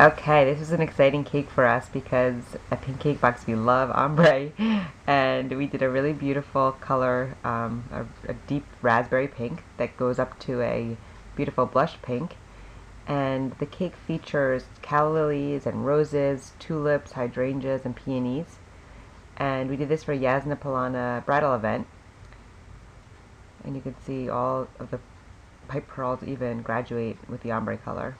Okay, this is an exciting cake for us because at Pink Cake Box we love ombre. And we did a really beautiful color, um, a, a, deep raspberry pink that goes up to a beautiful blush pink. And the cake features calla lilies and roses, tulips, hydrangeas, and peonies. And we did this for Jasna Polana' bridal event. And you can see all of the pipe pearls even graduate with the ombre color.